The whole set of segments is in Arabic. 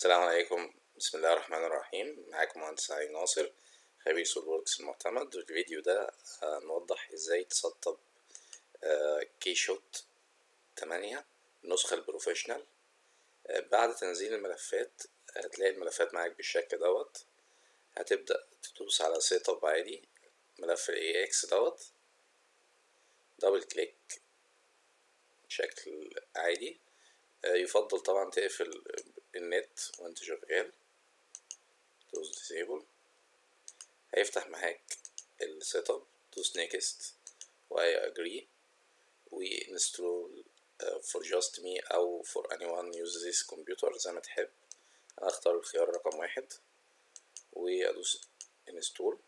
السلام عليكم. بسم الله الرحمن الرحيم. معاكم مهندس علي ناصر خبير SolidWorks المعتمد. والفيديو ده نوضح إزاي تسطب KeyShot تمانية النسخة ال professional. بعد تنزيل الملفات هتلاقي الملفات معاك بالشكل دوت. هتبدأ تدوس على setup عادي ملف ال EXE دوت. double click بشكل عادي. يفضل طبعا تقفل النت وانت شغال دوس disable هيفتح معاك ال setup دوس next و I agree و install for just me أو for anyone uses this computer زي ما تحب. أنا اختار الخيار رقم واحد وادوس install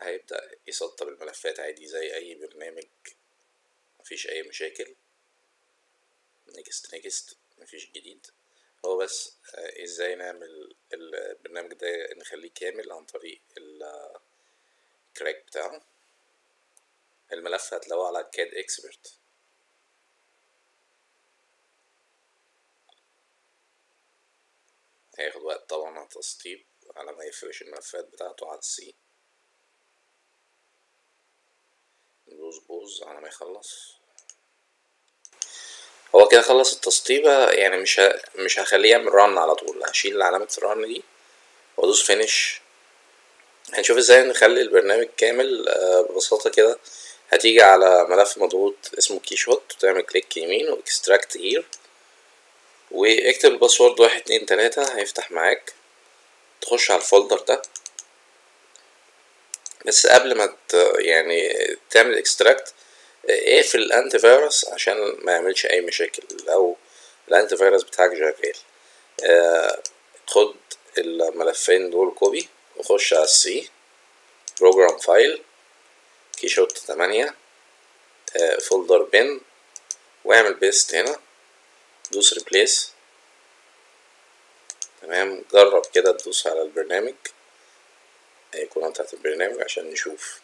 هيبدأ يسطب الملفات عادي زي أي برنامج مفيش أي مشاكل. next next مفيش جديد. هو بس إزاي نعمل البرنامج ده نخليه كامل عن طريق ال crack بتاعه؟ الملف هتلاقوه على CAD Expert هياخد وقت طبعا على التسطيب على ما يفرش الملفات بتاعته على ال C ندوس pause على ما يخلص. هو كده خلص التسطيبة يعني مش. مش هخليه يعمل run على طول هشيل علامة ال run دي وأدوس finish هنشوف إزاي نخلي البرنامج كامل ببساطة كده هتيجي على ملف مضغوط اسمه KeyShot وتعمل click يمين و extract here واكتب ال password واحد اتنين تلاتة هيفتح معاك تخش على ال folder ده بس قبل ما. يعني تعمل extract اقفل ال antivirus عشان ما يعملش اي مشاكل. لو ال antivirus بتاعك شغال آه خد الملفين دول copy وخش على ال C Program File KeyShot تمانية آه folder bin واعمل paste هنا دوس replace تمام؟ جرب كده تدوس على البرنامج الايقونة بتاعت البرنامج عشان نشوف.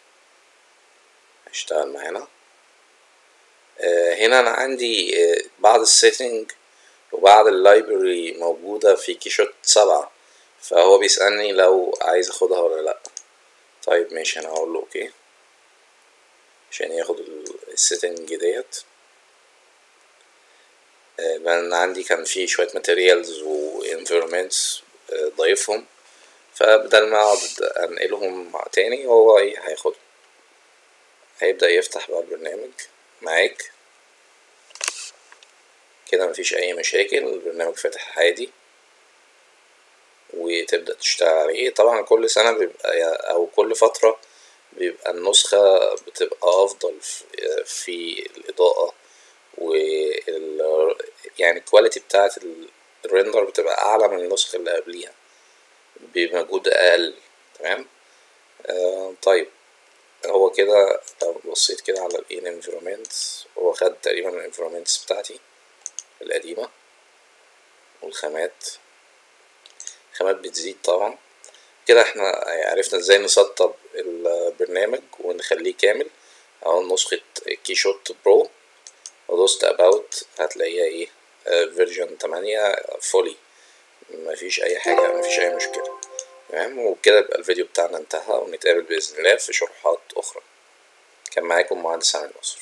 هيشتغل معانا. هنا أنا عندي بعض ال settings وبعض ال library موجودة في KeyShot سبعة فهو بيسألني لو عايز أخدها ولا لأ. طيب ماشي أنا هقول له okay. عشان ياخد ال settings ديت. لأن عندي كان في شوية materials و environments ضايفهم. فبدل ما أقعد أنقلهم تاني هو إيه هياخدهم. هيبدأ يفتح بقى البرنامج معاك. كده مفيش أي مشاكل البرنامج فاتح عادي. وتبدأ تشتغل عليه. طبعا كل سنة بيبقى أو كل فترة بيبقى النسخة بتبقى أفضل في الإضاءة وال يعني ال quality بتاعة ال render بتبقى أعلى من النسخة اللي قبليها. بمجهود أقل. تمام؟ آه طيب. هو كده بصيت كده على ال environment هو خد تقريبا ال environments بتاعتي. القديمة والخامات. الخامات بتزيد طبعا. كده إحنا عرفنا إزاي نسطب البرنامج ونخليه كامل. اهو نسخة KeyShot Pro ودوست about هتلاقيها إيه؟ version تمانية fully مفيش أي حاجة مفيش أي مشكلة. تمام؟ وبكده يبقى الفيديو بتاعنا انتهى ونتقابل بإذن الله في شروحات أخرى. كان معاكم مهندس عامل نصر